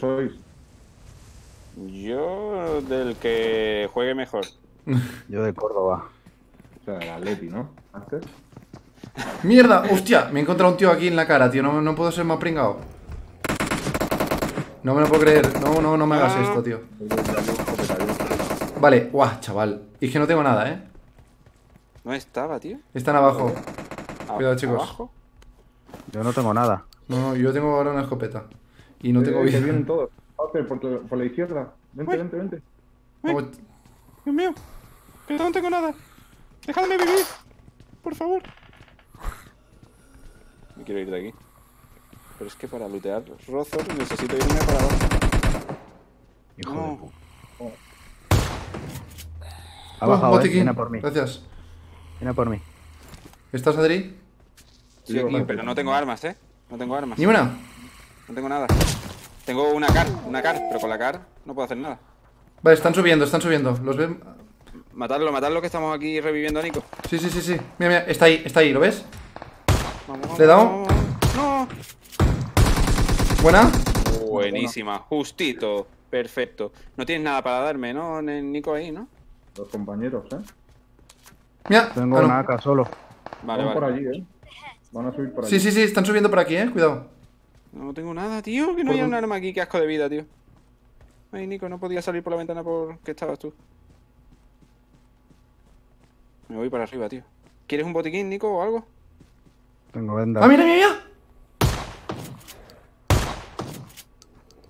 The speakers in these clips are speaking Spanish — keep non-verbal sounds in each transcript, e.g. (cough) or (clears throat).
sois? Yo del que juegue mejor. (laughs) Yo de Córdoba. O sea, el Atleti, ¿no? Antes. ¡Mierda! ¡Hostia! Me he encontrado un tío aquí en la cara, tío. No, no puedo ser más pringado. No me lo puedo creer. No, no, no me hagas Ah. esto, tío. (laughs) Vale, guau, chaval. Y es que no tengo nada, ¿eh? ¿No estaba, tío? Están abajo. A- Cuidado, chicos. abajo. Yo no tengo nada. No, no, yo tengo ahora una escopeta. Y no tengo Eh, vida. vienen todos. Por, tu- por la izquierda. Vente, vente, vente. Vamos. Dios mío, que no tengo nada. Dejadme vivir, por favor. Me quiero ir de aquí. Pero es que para lootear Rozor necesito irme para abajo. Hijo No. de puta. Ha Oh, bajado, eh. Viene a por mí. Gracias. Viene a por mí. ¿Estás, Adri? Sí, aquí, pero no tengo armas, ¿eh? No tengo armas. Ni una. No tengo nada. Tengo una car, una car, pero con la car no puedo hacer nada. Vale, están subiendo, están subiendo. ¿Los ven? Matarlo, matarlo que estamos aquí reviviendo a Nico. Sí, sí, sí, sí. Mira, mira, está ahí, está ahí, ¿lo ves? Vamos, vamos, ¿Le he dado? No. ¿Buena? Buenísima, justito, perfecto. No tienes nada para darme, ¿no? Nico ahí, ¿no? Los compañeros, ¿eh? Mira. Tengo ah, no. una AK solo. Vale, Van por vale. allí, ¿eh? Van a subir por allí. Sí, sí, sí, están subiendo por aquí, eh. Cuidado. No tengo nada, tío, que no ¿Por haya un arma aquí, qué asco de vida, tío. Ay, Nico, no podía salir por la ventana porque estabas tú. Me voy para arriba, tío. ¿Quieres un botiquín, Nico, o algo? Tengo venda. ¡Ah, mira, mira, mira!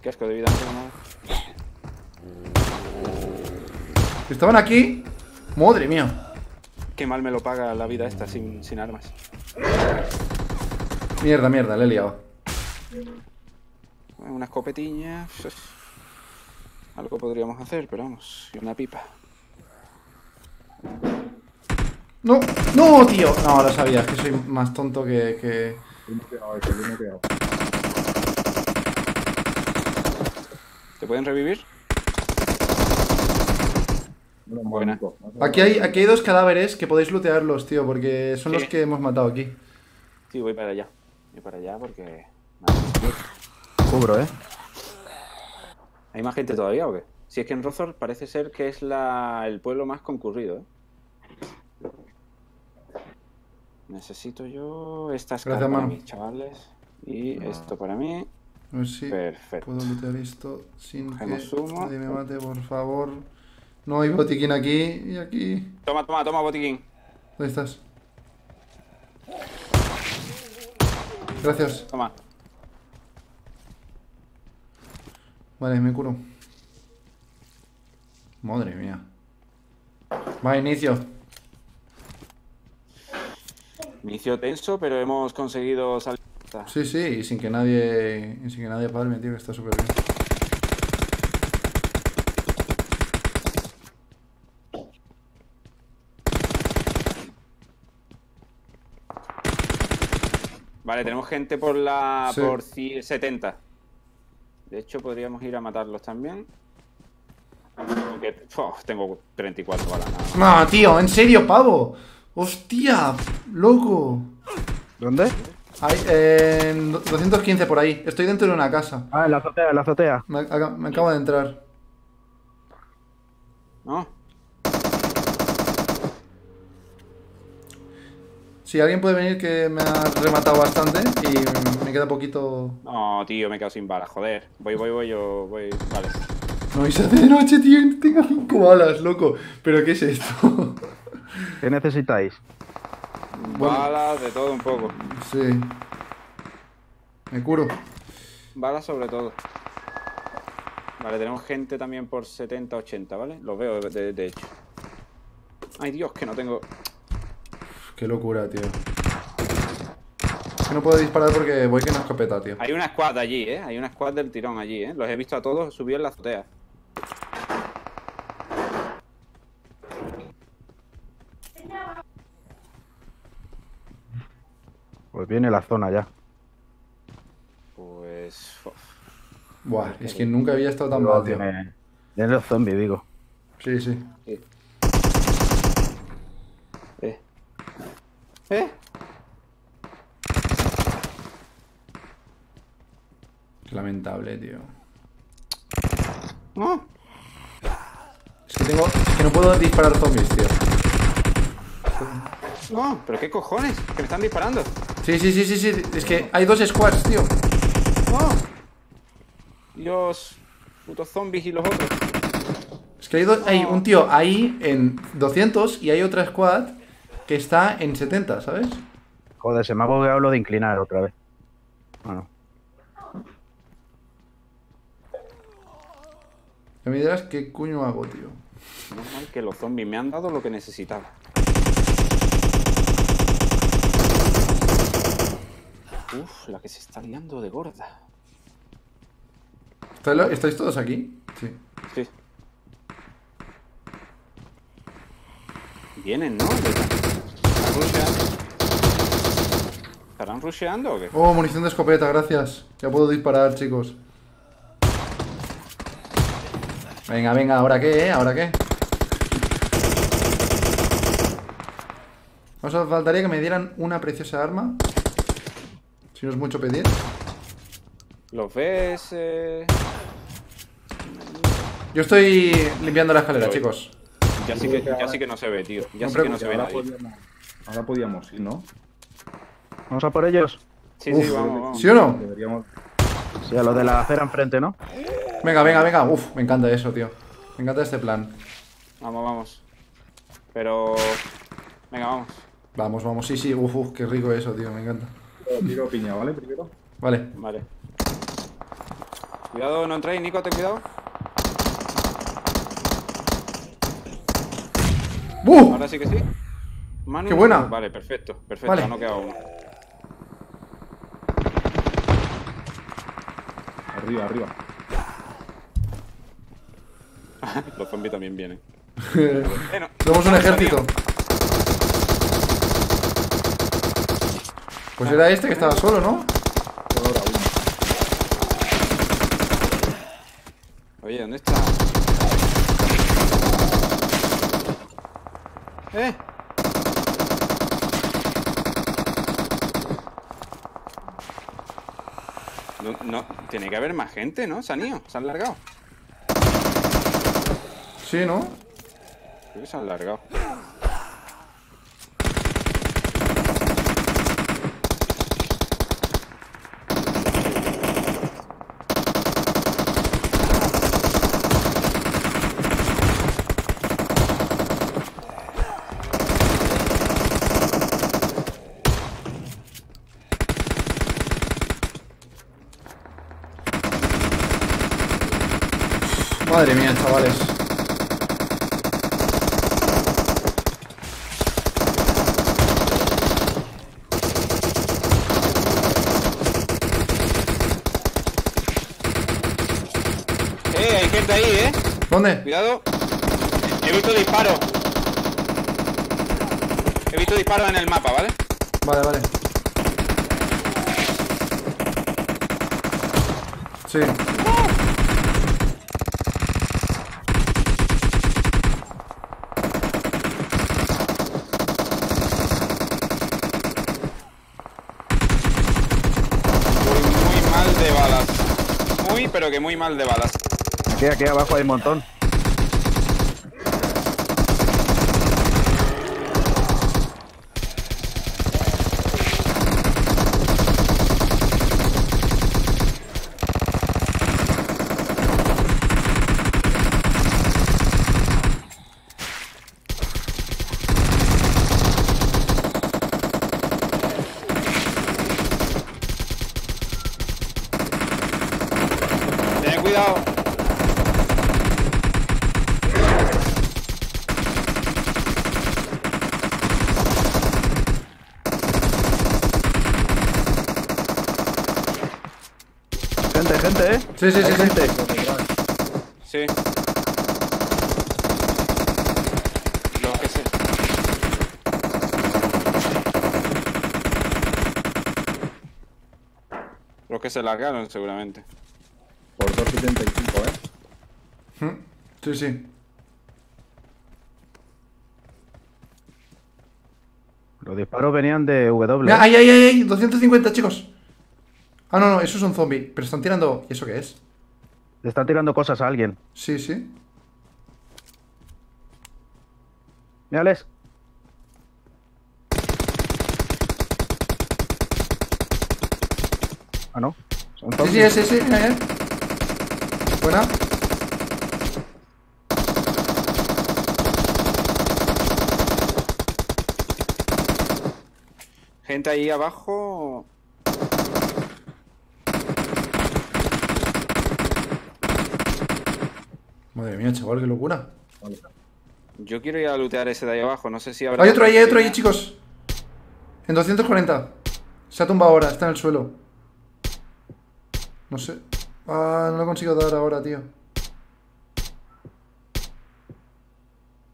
Qué asco de vida, no tengo nada. Estaban aquí. Madre mía. Qué mal me lo paga la vida esta sin, sin armas. Mierda, mierda, le he liado. Una escopetilla. pues, Algo podríamos hacer, pero vamos. Y una pipa. No, no, tío. No, lo sabía, es que soy más tonto que. que... Pegado. ¿Te pueden revivir? Buena. Aquí hay, aquí hay dos cadáveres que podéis lootearlos, tío, porque son Sí. los que hemos matado aquí. Sí, voy para allá. Voy para allá porque. Cubro, eh. ¿Hay más gente todavía o qué? Si es que en Rozor parece ser que es la, el pueblo más concurrido, ¿eh? Necesito yo estas Gracias, cartas para mí, chavales. Y esto para mí. A ver si Perfecto. puedo lootear esto sin Cogemos que uno. nadie me mate, por favor. No hay botiquín aquí y aquí. Toma, toma, toma, botiquín. ¿Dónde estás? Gracias. Toma. Vale, me curo. Madre mía. Va, inicio. Inicio tenso, pero hemos conseguido salir. Sí, sí, y sin que nadie. y sin que nadie palme, tío, que está súper bien. Vale, tenemos gente por la. Sí. por ci- 70. De hecho, podríamos ir a matarlos también. Aunque. uf, tengo 34 balas. No, tío, en serio, pavo. Hostia, loco. ¿Dónde? Hay, eh, en 215 por ahí. Estoy dentro de una casa. Ah, en la azotea, en la azotea. Me acabo de entrar. ¿No? Si alguien puede venir que me ha rematado bastante y me queda poquito. No, tío, me he quedado sin balas, joder. Voy, voy, voy, yo voy. Vale. No, y se hace de noche, tío, y tengo 5 balas, loco. ¿Pero qué es esto? ¿Qué necesitáis? Bueno. Balas, de todo un poco. sí. Me curo. Balas sobre todo. Vale, tenemos gente también por 70, 80, ¿vale? Los veo, de, de- de hecho. Ay, Dios, que no tengo... Qué locura, tío. Es que no puedo disparar porque voy que no escopeta, tío. Hay una squad allí, ¿eh? Hay una squad del tirón allí, ¿eh? Los he visto a todos subir en la azotea. Pues viene la zona ya. Pues... Buah, es que nunca había estado tan Luego mal, tío. Viene los zombies, digo. Sí, sí. Sí. Eh. ¿Eh? Lamentable, tío. No. Es que tengo. Es que no puedo disparar zombies, tío. No, pero qué cojones, que me están disparando. Sí, sí, sí, sí, sí. Es que hay dos squads, tío. No. Dios. Putos zombies y los otros. Es que hay, do- hay un tío ahí en 200 y hay otra squad que está en 70, ¿sabes? Joder, se me ha bugueado lo de inclinar otra vez. Bueno, Que me dirás qué coño hago, tío. Menos mal que los zombies me han dado lo que necesitaba. Uf, la que se está liando de gorda. ¿Estáis, lo- estáis todos aquí? Sí. Sí. Vienen, ¿no? ¿Estarán rusheando o qué? Oh, munición de escopeta, gracias. Ya puedo disparar, chicos. Venga, venga, ¿ahora qué, eh? ¿Ahora qué? Os faltaría que me dieran una preciosa arma. Si no es mucho pedir. ¿Los ves? eh? Yo estoy limpiando la escalera, chicos. Ya sí, que, ya sí que no se ve, tío. Ya No sí que no se ve nadie. Ahora podíamos ir, ¿no? ¿Vamos a por ellos? Sí, Uf. sí, vamos, vamos. ¿Sí o no? Deberíamos. Sí, a los de la acera enfrente, ¿no? Venga, venga, venga. Uf, me encanta eso, tío. Me encanta este plan. Vamos, vamos. Pero... Venga, vamos. Vamos, vamos. Sí, sí. Uf, uf, qué rico eso, tío. Me encanta. Tiro piña, ¿vale? Primero. Vale. Vale. Cuidado, no entréis, Nico, ten cuidado. ¡Uh! Ahora sí que sí. Manu, ¡Qué buena! Vale, perfecto, perfecto. Vale. No queda uno. Arriba, arriba. (laughs) Los zombies también vienen. (laughs) Bueno, Somos un ejército. Pues era este que estaba solo, ¿no? Oye, ¿dónde está? ¡Eh! No, no, tiene que haber más gente, ¿no? Se han ido, se han largado. Sí, ¿no? Creo que se han largado. Madre mía, chavales. ¡Eh! Hay gente ahí, ¿eh? ¿Dónde? Cuidado. He visto disparo. He visto disparo en el mapa, ¿vale? Vale, vale. Sí. Voy muy mal de balas. Muy, pero que muy mal de balas. Aquí, aquí abajo hay un montón. Ten cuidado. Gente, gente, ¿eh? Sí, sí, sí, gente. Sí. Lo que sé. Los que se largaron, seguramente. Por 275, ¿eh? Sí, sí. Los disparos venían de W. Mira, ¡Ay, ay, ay! ay! 250, chicos. Ah, no, no, esos son zombies. Pero están tirando. ¿Y eso qué es? Le está tirando cosas a alguien. Sí, sí. Mírales. Ah, no. Son Sí, sí, sí, sí. eh, eh. Buena. Gente ahí abajo. Madre mía, chaval, qué locura. Yo quiero ir a lootear ese de ahí abajo. No sé si habrá. Hay otro ahí, hay otro ahí, chicos. En 240. Se ha tumbado ahora, está en el suelo. No sé. Ah, no lo consigo dar ahora, tío.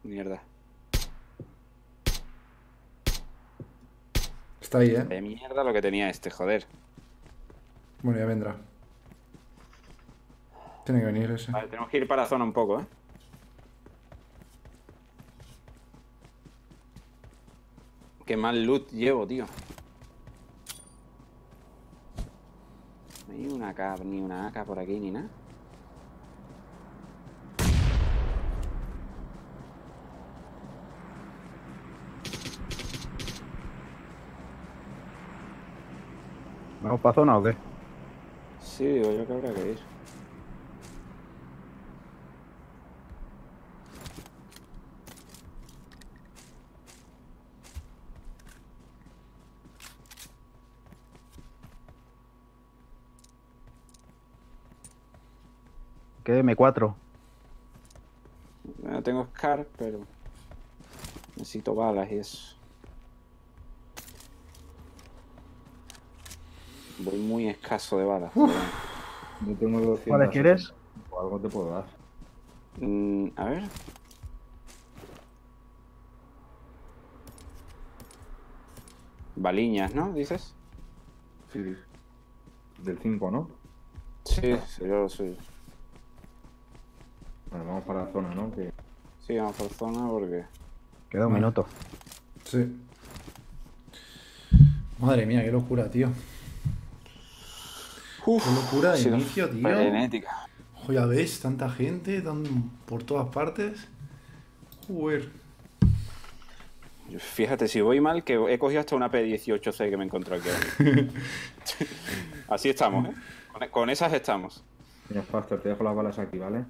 Mierda. Está ahí, eh. De mierda lo que tenía este, joder. Bueno, ya vendrá. Tiene que venir ese. Vale, tenemos que ir para la zona un poco, ¿eh? Qué mal loot llevo, tío. No hay una AK, ni una AK por aquí, ni nada. ¿Vamos para zona o qué? Sí, digo yo que habrá que ir. ¿Qué? M4. No tengo Scar, pero necesito balas y eso. Voy muy escaso de balas. Yo tengo 200. ¿Cuáles quieres? O algo te puedo dar. Mm, a ver. Baliñas, ¿no? ¿Dices? Sí. Del 5, ¿no? Sí, sí, yo soy. Bueno, vamos para la zona, ¿no? Que Sí, vamos por zona porque. Queda un Vale. minuto. Sí. Madre mía, qué locura, tío. Uf, Qué locura de inicio, tío. Frenética. Ojo, ya ves, tanta gente, tan por todas partes. Joder. Fíjate, si voy mal, que he cogido hasta una P18C que me encontré aquí. (laughs) Así estamos, ¿eh? Con, con esas estamos. Mira, Faster, te dejo las balas aquí, ¿vale?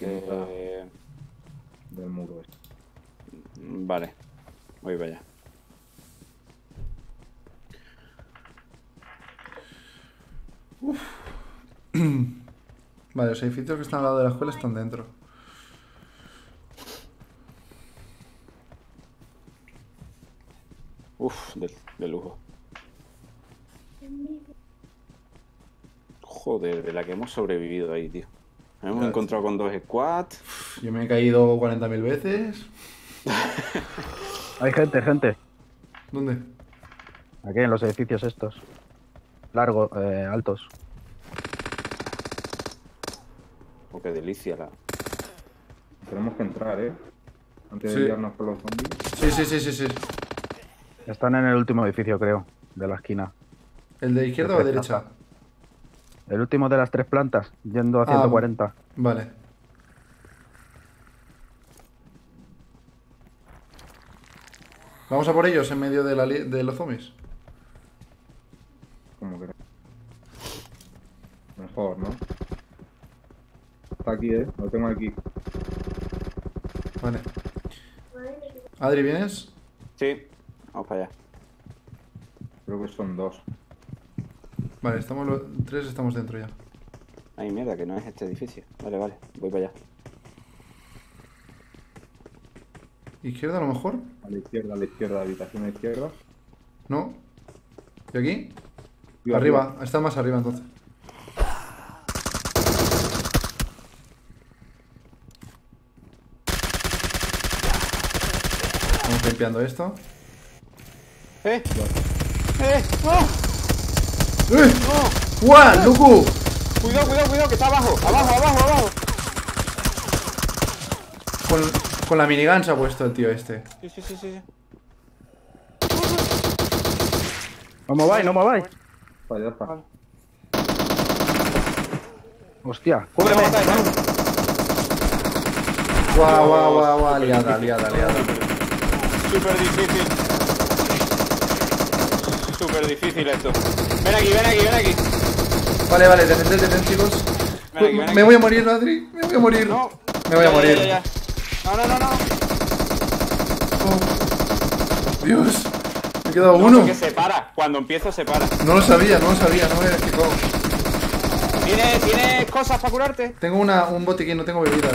Eh, Del muro este. vale, voy para allá. (clears throat) Vale, los edificios que están al lado de la escuela están dentro. Uf, de, de lujo. Joder, de la que hemos sobrevivido ahí, tío. Hemos encontrado con dos squads. Yo me he caído 40.000 veces. Hay gente, gente. ¿Dónde? Aquí en los edificios estos. Largos, eh, altos. Oh, qué delicia la. Tenemos que entrar, ¿eh? Antes de Sí. liarnos con los zombies. Sí, sí, sí, sí, sí. Están en el último edificio, creo, de la esquina. ¿El de izquierda o de derecha? El último de las tres plantas, yendo a Ah, 140. Vale. Vamos a por ellos en medio de, la li- de los zombies. Como que. Mejor, ¿no? Está aquí, ¿eh? Lo tengo aquí. Vale. Adri, ¿vienes? Sí, vamos para allá. Creo que son dos. Vale, estamos los tres, estamos dentro ya. Ay, mierda, que no es este edificio. Vale, vale, voy para allá. ¿Izquierda a lo mejor? A la izquierda, a la izquierda, habitación a la izquierda. ¿No? ¿Y aquí? Yo arriba, está más arriba entonces. Vamos limpiando esto. ¡Eh! ¡Eh! ¡No! ¡Eh! ¡No! ¡Guau! ¡Luku! Cuidado, cuidado, cuidado, que está abajo, abajo, abajo, abajo. Con, con la minigun se ha puesto el tío este. Sí, sí, sí, sí. No mováis, no mováis. Está. Vale. Hostia, ¿Cómo le cúbreme. Guau, guau, guau, guau, liada, liada, liada. Súper difícil. Súper difícil esto. Ven aquí, ven aquí, ven aquí. Vale, vale, defended, defended, chicos. Ven aquí, ven aquí. Me voy a morir, Adri. Me voy a morir. No. Me voy a Ya, morir. ya, ya. No, no, no, no. Oh. Dios. Me he quedado No, uno. porque se para. Cuando empiezo se para. No lo sabía, no lo sabía, no me había fijado. ¿Tienes, ¿Tienes cosas para curarte? Tengo una, un botiquín, no tengo bebidas.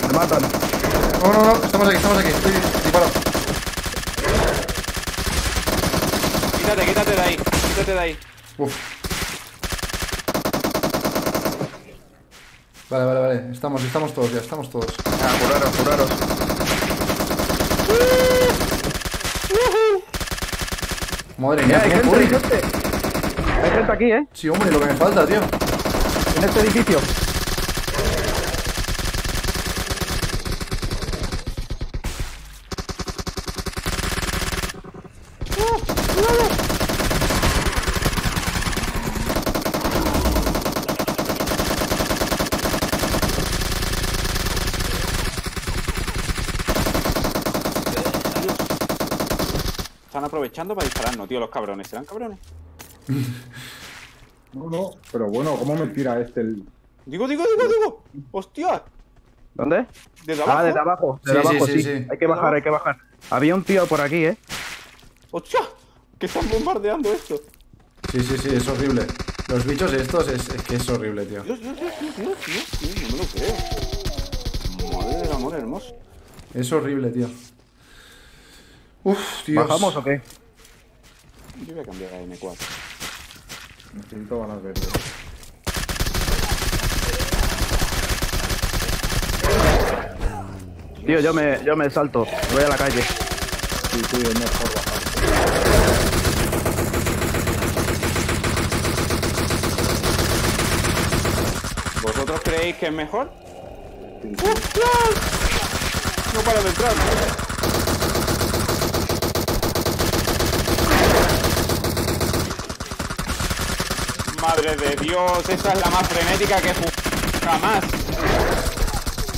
Toma, matan. No, no, no, estamos aquí, estamos aquí. Estoy disparado. Quítate, quítate de ahí. Quítate de ahí. Uf. Vale, vale, vale. Estamos, estamos todos ya, estamos todos. Ah, curaros, curaros. Madre mía, hay ¿cómo gente, hay gente. Hay gente aquí, ¿eh? Sí, hombre, lo que me falta, tío. En este edificio. Aprovechando para dispararnos, tío, los cabrones. ¿Serán cabrones? (laughs) No, no, pero bueno, ¿cómo me tira este el. Digo, digo, digo, digo. ¡Hostia! ¿Dónde? Desde abajo. Ah, desde abajo. Desde Sí, sí, abajo, sí, sí, sí. Hay que bajar, hay que bajar. Había un tío por aquí, ¿eh? ¡Hostia! Que están bombardeando esto. Sí, sí, sí, es horrible. Los bichos estos es, es que es horrible, tío. Dios, Dios, Dios, Dios, Dios, Dios, Dios, no me lo creo. Madre del amor hermoso. Es horrible, tío. Uf, Dios. ¿Bajamos o qué? Yo voy a cambiar a M4. Necesito balas verdes. Tío, yo me, yo me salto. Voy a la calle. Sí, sí, es mejor bajar. ¿Vosotros creéis que es mejor? ¡Ostras! No para de entrar. Madre de Dios, esta es la más frenética que jamás.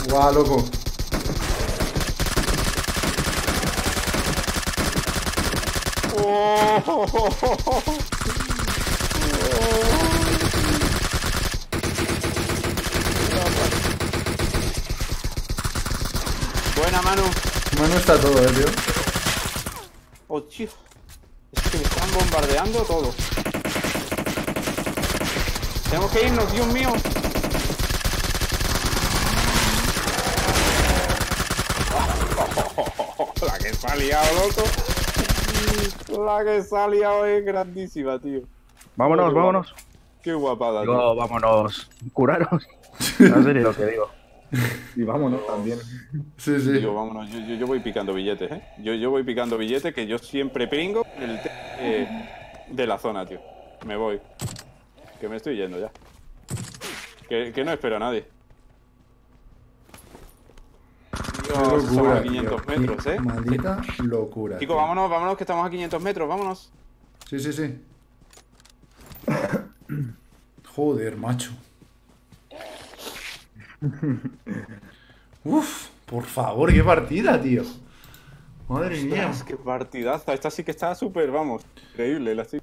Guau, loco. Oh. (laughs) Buena mano. Mano está todo, eh, tío. Oh, tío. Es que me están bombardeando todo. Tenemos que irnos, Dios mío. (laughs) La que se ha liado, loco. La que se ha liado es grandísima, tío. Vámonos, Qué vámonos. Qué guapada, tío. Digo, vámonos. Curaros. (laughs) En serio lo que digo. (laughs) Y vámonos también. Sí, sí. Yo, vámonos, yo, yo- yo voy picando billetes, ¿eh? Yo, yo voy picando billetes que yo siempre pringo el eh, de la zona, tío. Me voy. Que me estoy yendo ya. Que, que no espero a nadie. Dios, locura, a 500 tío. metros, ¿eh? Maldita locura. Chicos, tío. vámonos, vámonos, que estamos a 500 metros, vámonos. Sí, sí, sí. Joder, macho. Uf, por favor, qué partida, tío. Madre mía. Qué partidaza. Esta sí que está súper, vamos. Increíble, la estoy-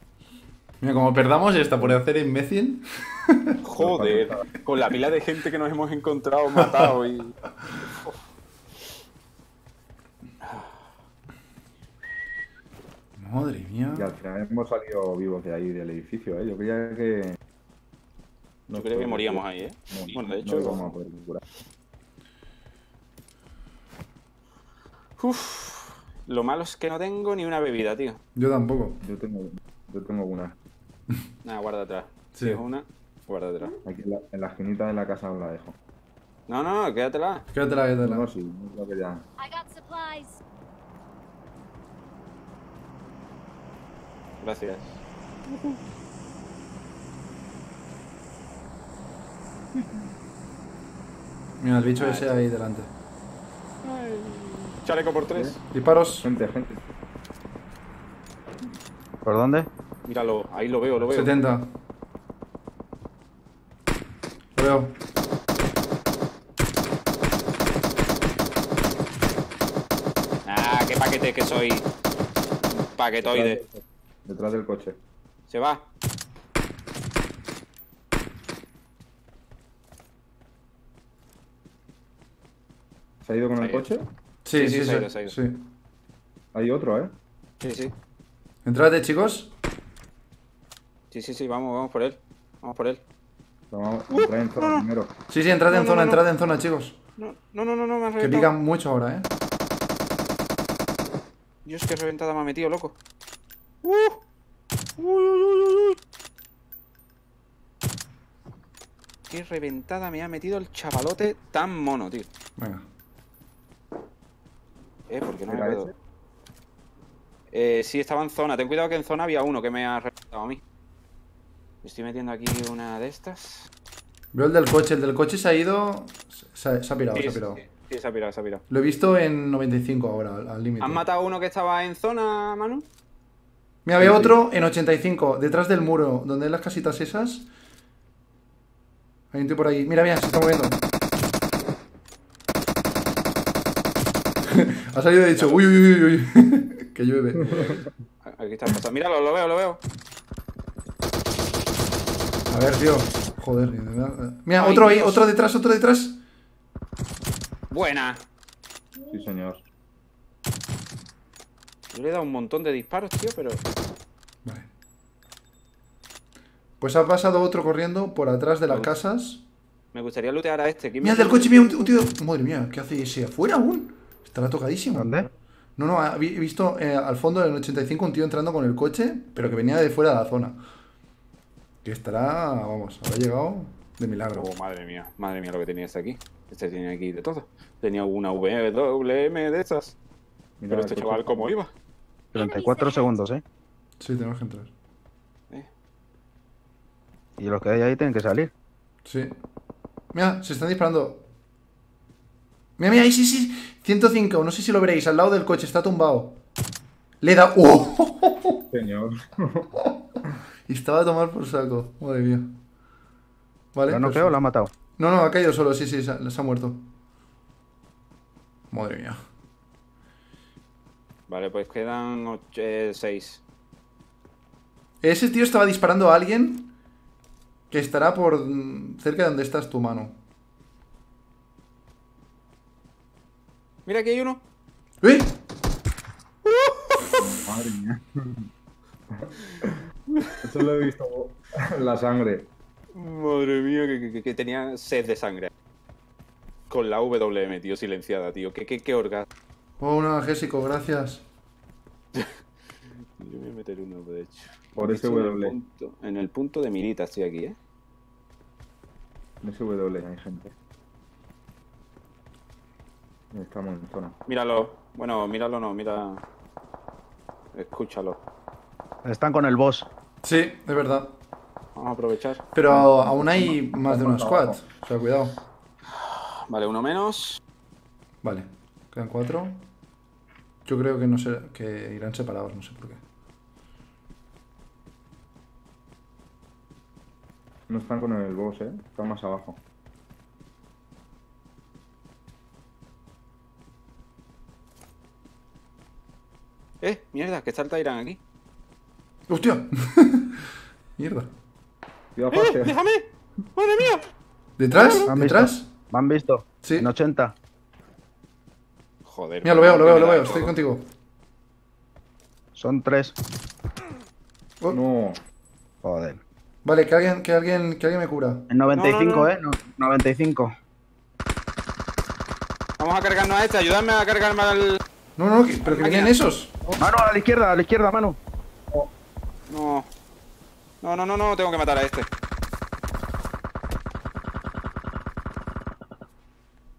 Mira, como perdamos esta por hacer imbécil. (laughs) Joder, con la pila de gente que nos hemos encontrado, matado y. Madre mía. Y al final hemos salido vivos de ahí, del edificio, ¿eh? Yo creía que. Yo creo que moríamos ahí, ¿eh? No, Bueno, de no hecho. íbamos a poder curar. Uf, lo malo es que no tengo ni una bebida, tío. Yo tampoco. Yo tengo, yo tengo una. Nada, guarda atrás. Sí. Si es una, guarda atrás. Aquí en la, en la esquinita de la casa os la dejo. No, no, no, quédatela. Quédatela, quédatela. no, sí, no creo que ya. Gracias. Mira, el bicho Ah, ese ahí delante. Chaleco por tres. Disparos. Gente, gente. ¿Por dónde? Míralo, ahí lo veo, lo veo. 70. Lo veo. Ah, qué paquete que soy. Paquetoide. Detrás del coche. Se va. ¿Se ha ido con Se el ido. coche? Sí, Sí, sí, sí, se ha sí. ido, se ha ido. sí. Hay otro, ¿eh? Sí, sí. Entrate, chicos. Sí, sí, sí, vamos, vamos por él. Vamos por él. Vamos entrar en zona primero. Sí, sí, entrad en no, zona, no, no. entrad en zona, chicos. No, no, no, no, me has Que reventado. pican mucho ahora, ¿eh? Dios, qué reventada me ha metido, loco. ¡Uh! ¡Uy, uy, uy, uy! Qué reventada me ha metido el chavalote tan mono, tío. Venga. Eh, porque no me ¿Era puedo. Eh, sí, estaba en zona. Ten cuidado que en zona había uno que me ha reventado a mí. Estoy metiendo aquí una de estas. Veo el del coche. El del coche se ha ido. Se ha, se ha pirado, Sí, se ha pirado. sí, sí, se ha pirado, se ha pirado. Lo he visto en 95 ahora, al- límite. ¿Has matado a uno que estaba en zona, Manu? Mira, había Sí, sí. otro en 85, detrás del muro, donde hay las casitas esas. Hay un tío por ahí. Mira, mira, se está moviendo. (laughs) ha salido y ha dicho, uy, uy, uy, uy, (laughs) que llueve. Aquí está pasando. Míralo, lo veo, lo veo. A ver, tío. Joder. de verdad. Mira, Ay, otro ahí, Dios. otro detrás, otro detrás. Buena. Sí, señor. Yo le he dado un montón de disparos, tío, pero. Vale. Pues ha pasado otro corriendo por atrás de las casas. Me gustaría lootear a este. ¿Quién me Mira, el del coche, mira, un, un tío. Madre mía, ¿qué hace ese afuera aún? Estará tocadísimo. ¿Dónde? No, no, he he visto eh, al fondo del 85 un tío entrando con el coche, pero que venía de fuera de la zona. Que estará, vamos, habrá llegado de milagro. Oh, madre mía, madre mía lo que tenía este aquí. Este tenía aquí de todo. Tenía una WM de esas. Mira Pero este chaval, ¿cómo iba? 34 segundos, ¿eh? Sí, tenemos que entrar. Y los que hay ahí tienen que salir. Sí. Mira, se están disparando. Mira, mira, ahí sí, sí. 105, no sé si lo veréis, al lado del coche, está tumbado. Le da. ¡Oh! Señor. (laughs) Y estaba a tomar por saco. Madre mía. Vale. ¿Lo no perfecto. lo ha matado? No, no, ha caído solo, sí, sí, se ha, se ha muerto. Madre mía. Vale, pues quedan och- eh, seis. Ese tío estaba disparando a alguien que estará por cerca de donde estás tu mano. Mira, aquí hay uno. ¡Eh! Madre mía. (laughs) Eso lo he visto. (laughs) La sangre. Madre mía, que, que- que tenía sed de sangre. Con la WM, tío, silenciada, tío. Qué, qué, qué orgasmo. Oh, un analgésico, gracias. (laughs) Yo voy a meter uno, de hecho. Por Estoy en el SW. punto- En el punto de mirita estoy aquí, ¿eh? En SW hay gente. Estamos en zona. Míralo. Bueno, míralo no, mira. Escúchalo. Están con el boss. Sí, es verdad. Vamos a aprovechar. Pero aún hay más de una squad. O sea, cuidado. Vale, uno menos. Vale, quedan cuatro. Yo creo que no sé, que irán separados, no sé por qué. No están con el boss, ¿eh? Están más abajo. Eh, mierda, que está el Tyrant aquí. ¡Hostia! (laughs) Mierda. Cuidado, ¡Eh! ¡Déjame! ¡Madre mía! ¿Detrás? ¿Han ¿Detrás? visto? ¿Me han visto? Sí. En 80. Joder. Mira, lo veo, lo veo, me lo veo. Estoy contigo. Son tres. Oh, No. Joder. Vale, que alguien, que alguien, que alguien me cura. En 95, No, no, no. ¿eh? No, 95. Vamos a cargarnos a este. Ayúdame a cargarme al. No, no, que- pero que vienen esos. Mano, a la izquierda, a la izquierda, mano. No. No, no, no, no. Tengo que matar a este.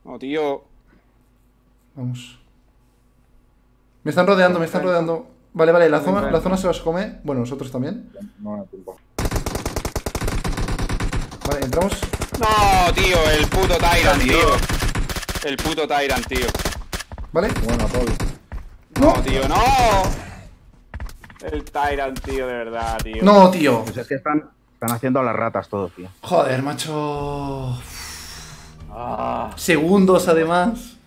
No, tío. Vamos. Me están rodeando, me están rodeando. Vale, vale, la zona, la zona se los come. Bueno, nosotros también. No. Vale, entramos. No, tío. El puto Tyrant, tío. El puto Tyrant, tío. Vale. Bueno, Paul. No, tío, no. El Tyrant, tío, de verdad, tío. No, tío. Pues es que están, están haciendo las ratas todos, tío. Joder, macho. Ah. Segundos, además.